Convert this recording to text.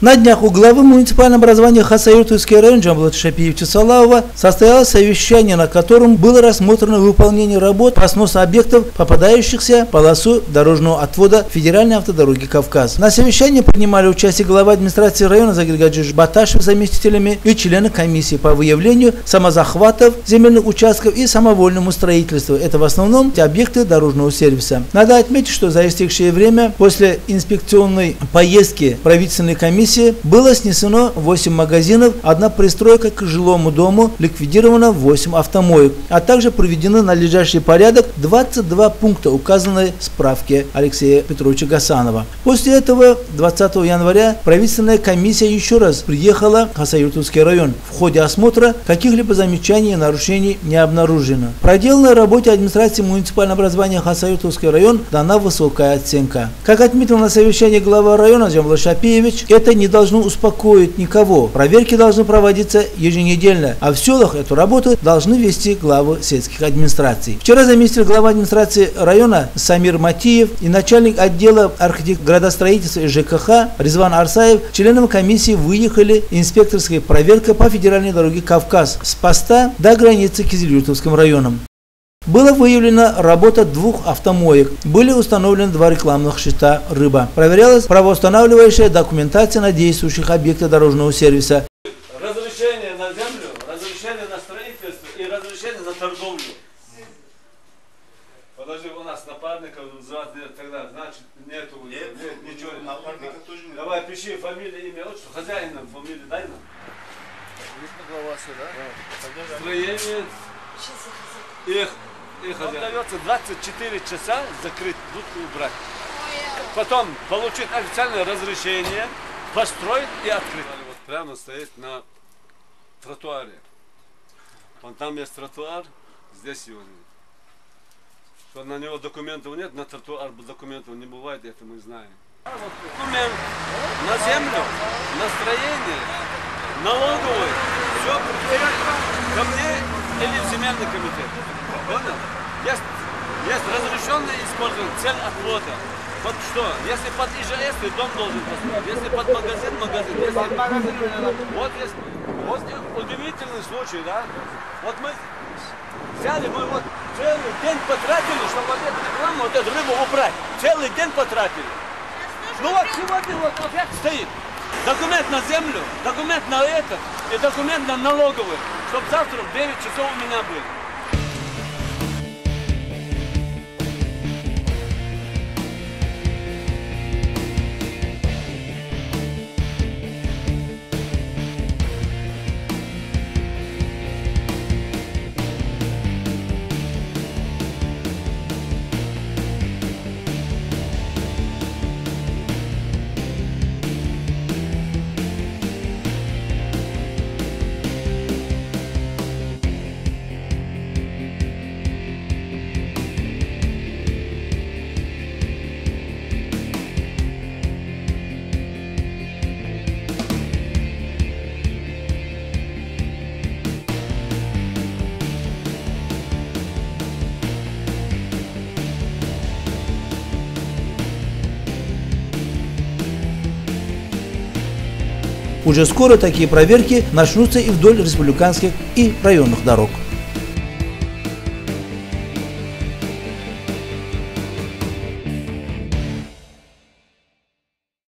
На днях у главы муниципального образования Хасаюртовский район Джамблат Шапиевича Салавова состоялось совещание, на котором было рассмотрено выполнение работ по сносу объектов, попадающихся в полосу дорожного отвода федеральной автодороги Кавказ. На совещании принимали участие глава администрации района Загиргаджиш Баташев с заместителями и члены комиссии по выявлению самозахватов земельных участков и самовольному строительству. Это в основном объекты дорожного сервиса. Надо отметить, что за истекшее время после инспекционной поездки правительственной комиссии комиссии было снесено 8 магазинов, одна пристройка к жилому дому, ликвидировано 8 автомоек, а также проведены належащий порядок 22 пункта, указанные в справке Алексея Петровича Гасанова. После этого 20 января правительственная комиссия еще раз приехала в Хасаютовский район. В ходе осмотра каких-либо замечаний и нарушений не обнаружено. Проделанной работе администрации муниципального образования Хасаютовский район дана высокая оценка. Как отметил на совещании глава района Джамбла Шапиевич, это не должно успокоить никого. Проверки должны проводиться еженедельно, а в селах эту работу должны вести главы сельских администраций. Вчера заместитель главы администрации района Самир Матиев и начальник отдела архитектуры градостроительства и ЖКХ Резван Арсаев членам комиссии выехали инспекторская проверка по федеральной дороге Кавказ с поста до границы Кизилюртовским районом. Была выявлена работа двух автомоек. Были установлены два рекламных щита «Рыба». Проверялась правоустанавливающая документация на действующих объектах дорожного сервиса. Разрешение на землю, разрешение на строительство и разрешение на торговлю. Подожди, у нас напарников называть нет, тогда, значит, нету, нет, нет ничего. Напарника тоже нет. Давай, пиши фамилия, имя, отчество, хозяина фамилию дай нам. Видно глава сюда. Строение. Их, их Он дается 24 часа закрыть, будку убрать. Потом получить официальное разрешение, построить и открыть. Вот прямо стоит на тротуаре. Вон там есть тротуар, здесь его нет. Что на него документов нет, на тротуар документов не бывает, это мы знаем. А документ на землю, на строение, налоговый, все ко мне или в земельный комитет. Понял? Есть, есть разрешенное использование, цель отвода. Вот что, если под ИЖС, ты дом должен построить, если под магазин, магазин, если... Вот есть, вот удивительный случай, да? Вот мы взяли, мы вот целый день потратили, чтобы вот эту рекламу, вот эту рыбу убрать. Целый день потратили. Ну вот сегодня вот опять стоит. Документ на землю, документ на это и документ на налоговый, чтобы завтра в 9 часов у меня был. Уже скоро такие проверки начнутся и вдоль республиканских и районных дорог.